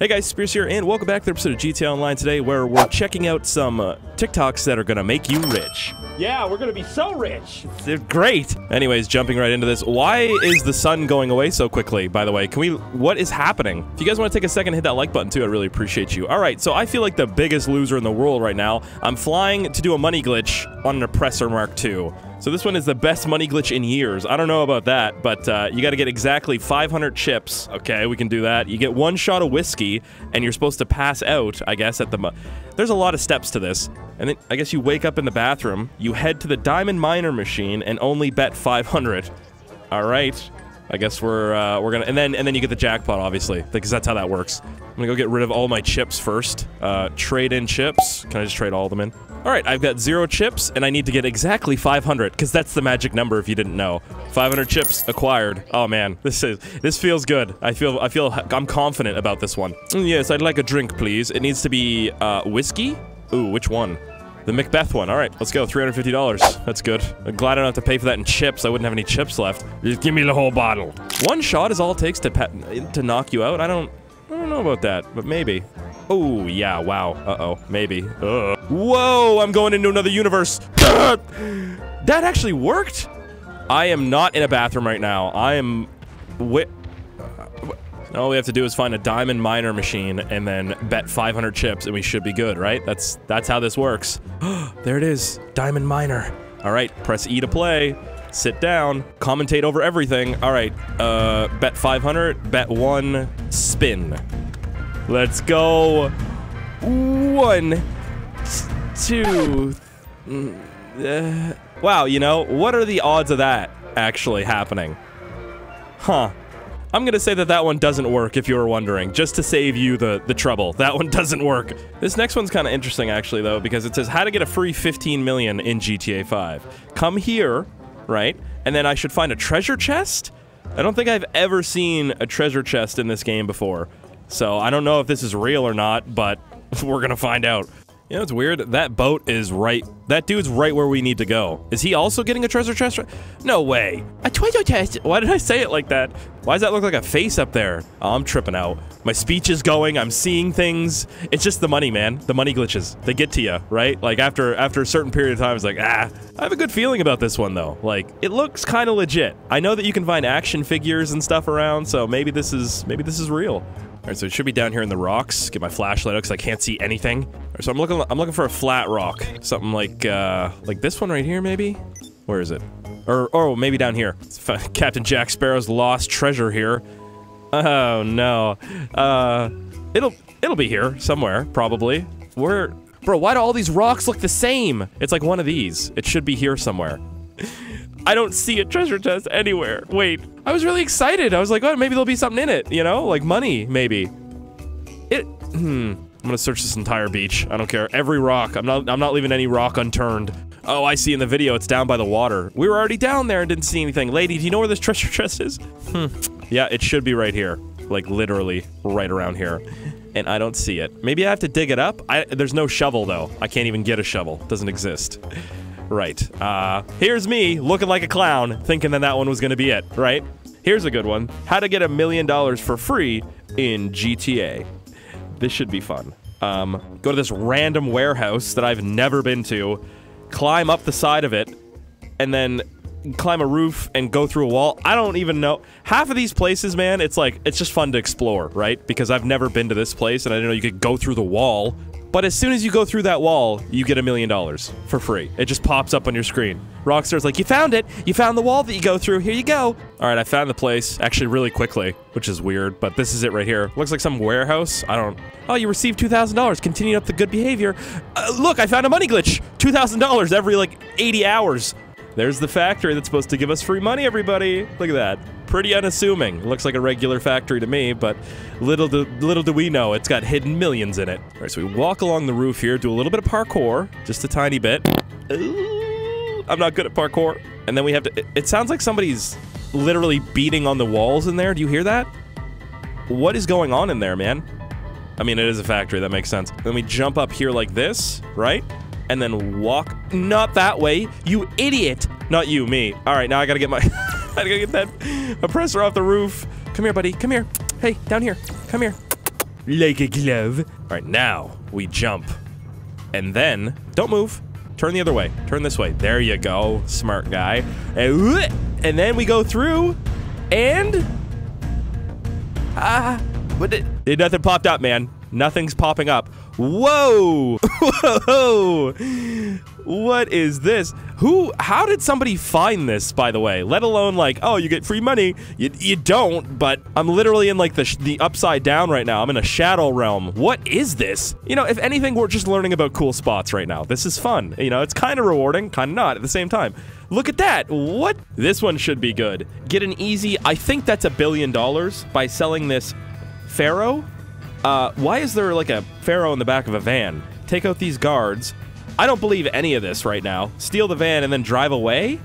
Hey guys, Speirs here, and welcome back to the episode of GTA Online today, where we're checking out some uh, TikToks that are gonna make you rich. Yeah, we're gonna be so rich. They're great. Anyways, jumping right into this. Why is the sun going away so quickly, by the way? Can we, what is happening? If you guys want to take a second, hit that like button too, I'd really appreciate you. All right, so I feel like the biggest loser in the world right now. I'm flying to do a money glitch on an Oppressor Mark II. So this one is the best money glitch in years. I don't know about that, but uh, you got to get exactly 500 chips. Okay, we can do that. You get one shot of whiskey, and you're supposed to pass out, I guess, at the... There's a lot of steps to this. And then I guess you wake up in the bathroom, you head to the diamond miner machine, and only bet 500. All right. I guess we're uh, we're gonna and then and then you get the jackpot obviously because that's how that works. I'm gonna go get rid of all my chips first. Uh, trade in chips. Can I just trade all of them in? All right, I've got zero chips and I need to get exactly 500 because that's the magic number if you didn't know. 500 chips acquired. Oh man, this is this feels good. I feel I feel I'm confident about this one. Yes, I'd like a drink, please. It needs to be uh, whiskey. Ooh, which one? The Macbeth one. All right, let's go. $350. That's good. I'm glad I don't have to pay for that in chips. I wouldn't have any chips left. Just give me the whole bottle. One shot is all it takes to to knock you out. I don't I don't know about that, but maybe. Oh, yeah, wow. Uh-oh, maybe. Ugh. Whoa, I'm going into another universe. that actually worked? I am not in a bathroom right now. I am... Wi all we have to do is find a diamond miner machine and then bet 500 chips and we should be good, right? That's that's how this works. there it is. Diamond miner. All right, press E to play. Sit down, commentate over everything. All right, uh, bet 500, bet one, spin. Let's go. One, two. Uh, wow, you know, what are the odds of that actually happening? Huh. I'm gonna say that that one doesn't work if you were wondering, just to save you the, the trouble. That one doesn't work. This next one's kind of interesting actually though, because it says how to get a free 15 million in GTA 5. Come here, right? And then I should find a treasure chest? I don't think I've ever seen a treasure chest in this game before. So I don't know if this is real or not, but we're gonna find out. You know, it's weird. That boat is right. That dude's right where we need to go. Is he also getting a treasure chest? No way. A treasure chest. Why did I say it like that? Why does that look like a face up there? Oh, I'm tripping out. My speech is going. I'm seeing things. It's just the money, man. The money glitches. They get to you, right? Like after after a certain period of time, it's like, ah. I have a good feeling about this one though. Like it looks kind of legit. I know that you can find action figures and stuff around, so maybe this is maybe this is real. All right, so it should be down here in the rocks. Get my flashlight out because I can't see anything. So I'm looking. I'm looking for a flat rock, something like uh, like this one right here, maybe. Where is it? Or or maybe down here. Captain Jack Sparrow's lost treasure here. Oh no. Uh, it'll it'll be here somewhere probably. Where, bro? Why do all these rocks look the same? It's like one of these. It should be here somewhere. I don't see a treasure chest anywhere. Wait, I was really excited. I was like, oh, maybe there'll be something in it, you know? Like money, maybe. It, hmm. I'm gonna search this entire beach. I don't care. Every rock. I'm not, I'm not leaving any rock unturned. Oh, I see in the video, it's down by the water. We were already down there and didn't see anything. Lady, do you know where this treasure chest is? Hmm. Yeah, it should be right here. Like, literally, right around here. And I don't see it. Maybe I have to dig it up? I, there's no shovel, though. I can't even get a shovel. It doesn't exist. Right. Uh, here's me looking like a clown, thinking that that one was going to be it, right? Here's a good one. How to get a million dollars for free in GTA. This should be fun. Um, go to this random warehouse that I've never been to, climb up the side of it, and then climb a roof and go through a wall. I don't even know. Half of these places, man, it's like, it's just fun to explore, right? Because I've never been to this place and I didn't know you could go through the wall but as soon as you go through that wall, you get a million dollars for free. It just pops up on your screen. Rockstar's like, you found it. You found the wall that you go through. Here you go. All right, I found the place actually really quickly, which is weird, but this is it right here. Looks like some warehouse. I don't... Oh, you received $2,000. Continue up the good behavior. Uh, look, I found a money glitch. $2,000 every, like, 80 hours. There's the factory that's supposed to give us free money, everybody. Look at that. Pretty unassuming. Looks like a regular factory to me, but little do, little do we know, it's got hidden millions in it. All right, so we walk along the roof here, do a little bit of parkour, just a tiny bit. Ooh, I'm not good at parkour. And then we have to, it, it sounds like somebody's literally beating on the walls in there. Do you hear that? What is going on in there, man? I mean, it is a factory, that makes sense. Then we jump up here like this, right? and then walk not that way you idiot not you me all right now i gotta get my i gotta get that oppressor off the roof come here buddy come here hey down here come here like a glove. All right, now we jump. And then, don't move. Turn the other way. Turn this way. There you go, smart guy. And, then we go through, and ah, what did? Nothing popped up, man. Nothing's popping up. Whoa! Whoa! What is this? Who? How did somebody find this? By the way, let alone like, oh, you get free money. You, you don't. But I'm literally in like the the upside down right now. I'm in a shadow realm. What is this? You know, if anything, we're just learning about cool spots right now. This is fun. You know, it's kind of rewarding, kind of not at the same time. Look at that. What? This one should be good. Get an easy. I think that's a billion dollars by selling this pharaoh uh, why is there like a pharaoh in the back of a van? Take out these guards. I don't believe any of this right now. Steal the van and then drive away?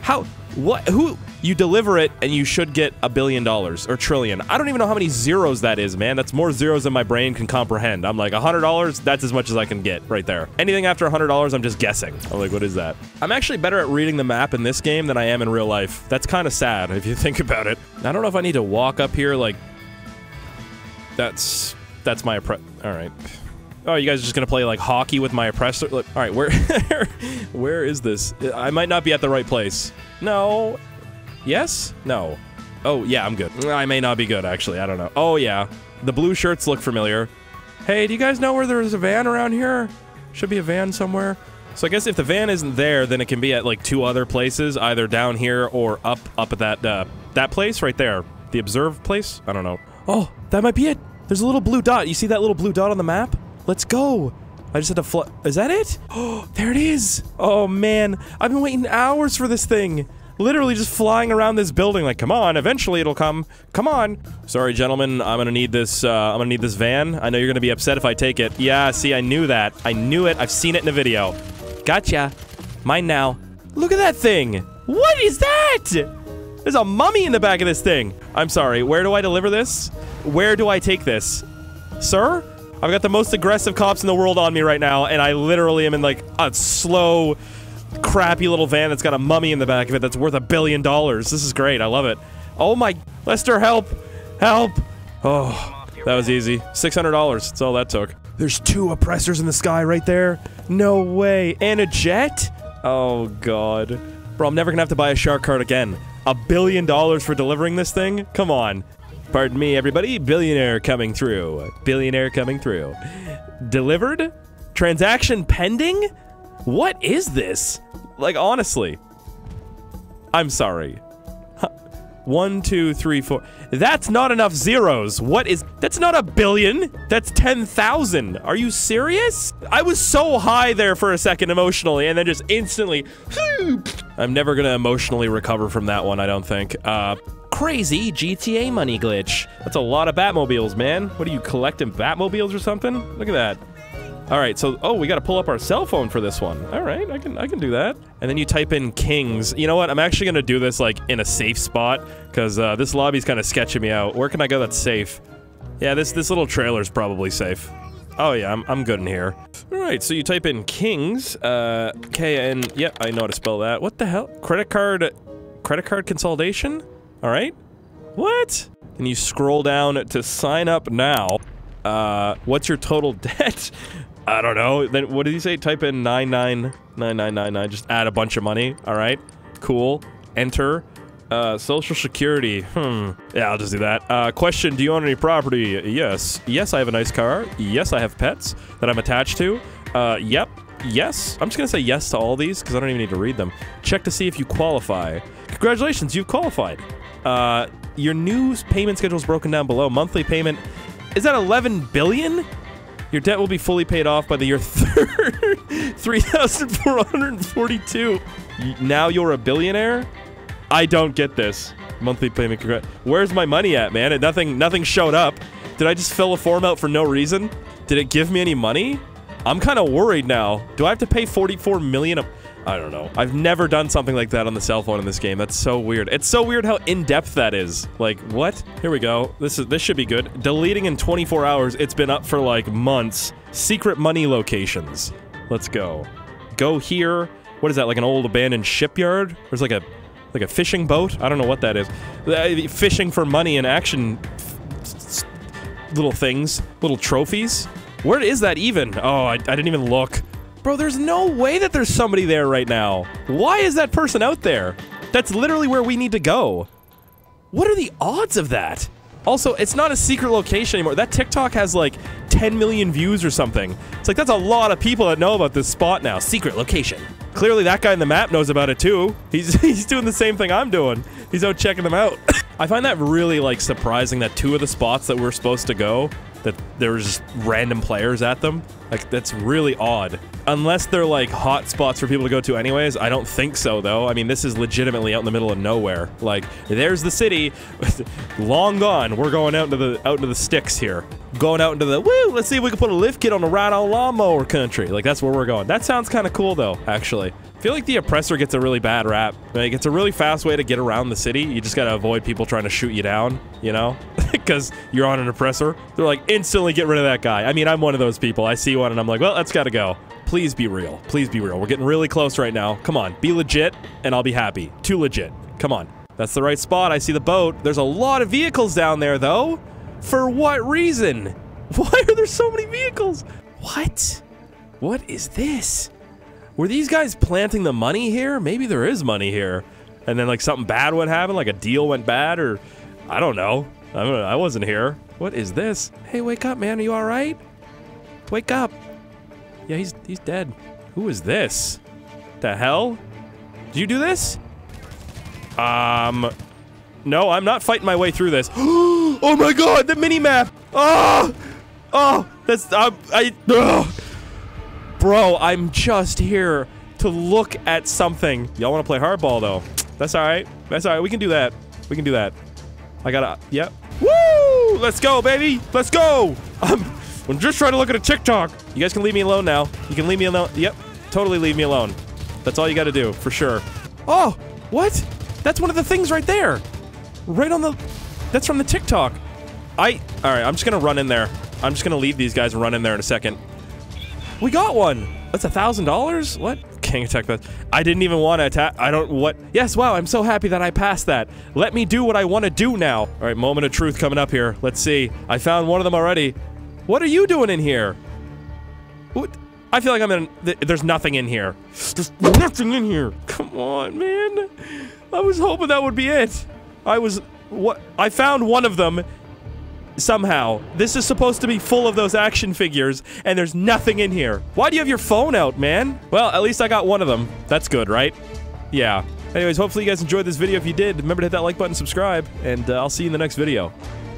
How? What? Who? You deliver it and you should get a billion dollars or trillion. I don't even know how many zeros that is, man. That's more zeros than my brain can comprehend. I'm like, a hundred dollars, that's as much as I can get right there. Anything after a hundred dollars, I'm just guessing. I'm like, what is that? I'm actually better at reading the map in this game than I am in real life. That's kind of sad if you think about it. I don't know if I need to walk up here like that's that's my oppre- All right. Oh, you guys are just gonna play like hockey with my oppressor? Look, all right, where where is this? I might not be at the right place. No. Yes? No. Oh, yeah, I'm good. I may not be good, actually. I don't know. Oh, yeah. The blue shirts look familiar. Hey, do you guys know where there's a van around here? Should be a van somewhere. So I guess if the van isn't there, then it can be at like two other places, either down here or up up at that uh, that place right there. The observe place? I don't know. Oh, that might be it. There's a little blue dot. You see that little blue dot on the map? Let's go. I just had to fly. Is that it? Oh, there it is. Oh, man. I've been waiting hours for this thing. Literally just flying around this building like, come on, eventually it'll come. Come on. Sorry, gentlemen, I'm gonna need this, uh, I'm gonna need this van. I know you're gonna be upset if I take it. Yeah, see, I knew that. I knew it. I've seen it in a video. Gotcha. Mine now. Look at that thing. What is that? There's a mummy in the back of this thing. I'm sorry, where do I deliver this? Where do I take this? Sir? I've got the most aggressive cops in the world on me right now, and I literally am in like a slow, crappy little van that's got a mummy in the back of it that's worth a billion dollars. This is great. I love it. Oh my... Lester, help! Help! Oh, that was easy. $600. That's all that took. There's two oppressors in the sky right there. No way. And a jet? Oh, God. Bro, I'm never gonna have to buy a shark card again. A billion dollars for delivering this thing? Come on. Pardon me, everybody. Billionaire coming through. Billionaire coming through. Delivered? Transaction pending? What is this? Like, honestly. I'm sorry. One, two, three, four. That's not enough zeros. What is... That's not a billion. That's 10,000. Are you serious? I was so high there for a second emotionally and then just instantly... I'm never gonna emotionally recover from that one, I don't think. Uh, crazy GTA money glitch. That's a lot of Batmobiles, man. What are you collecting Batmobiles or something? Look at that. All right, so oh, we got to pull up our cell phone for this one. All right, I can I can do that. And then you type in Kings. You know what? I'm actually gonna do this like in a safe spot because uh, this lobby's kind of sketching me out. Where can I go that's safe? Yeah, this this little trailer's probably safe. Oh yeah, I'm I'm good in here. All right, so you type in Kings. Uh, K N. Yep, I know how to spell that. What the hell? Credit card, credit card consolidation. All right. What? And you scroll down to sign up now. Uh, what's your total debt? I don't know. Then what did he say? Type in 999999. Just add a bunch of money. All right. Cool. Enter. Uh, social security. Hmm. Yeah, I'll just do that. Uh, question, do you own any property? Yes. Yes, I have a nice car. Yes, I have pets that I'm attached to. Uh, yep. Yes. I'm just gonna say yes to all these because I don't even need to read them. Check to see if you qualify. Congratulations, you've qualified. Uh, your new payment schedule is broken down below. Monthly payment is that 11 billion? Your debt will be fully paid off by the year 3,442. Now you're a billionaire? I don't get this. Monthly payment. Where's my money at, man? And nothing, nothing showed up. Did I just fill a form out for no reason? Did it give me any money? I'm kind of worried now. Do I have to pay 44 million? I don't know. I've never done something like that on the cell phone in this game. That's so weird. It's so weird how in-depth that is. Like, what? Here we go. This is this should be good. Deleting in 24 hours. It's been up for like months. Secret money locations. Let's go. Go here. What is that? Like an old abandoned shipyard? There's like a like a fishing boat? I don't know what that is. Uh, fishing for money in action little things, little trophies. Where is that even? Oh, I, I didn't even look. Bro, there's no way that there's somebody there right now. Why is that person out there? That's literally where we need to go. What are the odds of that? Also, it's not a secret location anymore. That TikTok has like 10 million views or something. It's like that's a lot of people that know about this spot now. Secret location. Clearly that guy in the map knows about it too. He's he's doing the same thing I'm doing. He's out checking them out. I find that really like surprising that two of the spots that we're supposed to go that there's random players at them. Like, that's really odd. Unless they're, like, hot spots for people to go to anyways. I don't think so, though. I mean, this is legitimately out in the middle of nowhere. Like, there's the city. Long gone. We're going out into the out into the sticks here. Going out into the, woo, let's see if we can put a lift kit on the ride-on lawnmower country. Like, that's where we're going. That sounds kind of cool, though, actually. I feel like the oppressor gets a really bad rap. Like, it's a really fast way to get around the city. You just gotta avoid people trying to shoot you down, you know? Because you're on an oppressor. They're like, instantly get rid of that guy. I mean, I'm one of those people. I see one and I'm like, well, that's gotta go. Please be real. Please be real. We're getting really close right now. Come on, be legit, and I'll be happy. Too legit. Come on. That's the right spot. I see the boat. There's a lot of vehicles down there, though. For what reason? Why are there so many vehicles? What? What is this? Were these guys planting the money here? Maybe there is money here. And then like something bad would happen, like a deal went bad or I don't know. I don't know. I wasn't here. What is this? Hey, wake up, man. Are you all right? Wake up. Yeah, he's he's dead. Who is this? The hell? Did you do this? Um No, I'm not fighting my way through this. oh my god, the mini map. Oh! Oh, that's uh, I oh. Bro, I'm just here to look at something. Y'all want to play hardball, though. That's all right. That's all right. We can do that. We can do that. I gotta... Yep. Woo! Let's go, baby! Let's go! I'm, I'm just trying to look at a TikTok. You guys can leave me alone now. You can leave me alone. Yep. Totally leave me alone. That's all you gotta do, for sure. Oh! What? That's one of the things right there! Right on the... That's from the TikTok. I... Alright, I'm just gonna run in there. I'm just gonna leave these guys and run in there in a second. We got one. That's a thousand dollars. What? King attack that. I didn't even want to attack. I don't what. Yes. Wow. I'm so happy that I passed that. Let me do what I want to do now. All right. Moment of truth coming up here. Let's see. I found one of them already. What are you doing in here? What? I feel like I'm in. Th there's nothing in here. There's nothing in here. Come on, man. I was hoping that would be it. I was. What? I found one of them somehow. This is supposed to be full of those action figures, and there's nothing in here. Why do you have your phone out, man? Well, at least I got one of them. That's good, right? Yeah. Anyways, hopefully you guys enjoyed this video. If you did, remember to hit that like button, subscribe, and uh, I'll see you in the next video.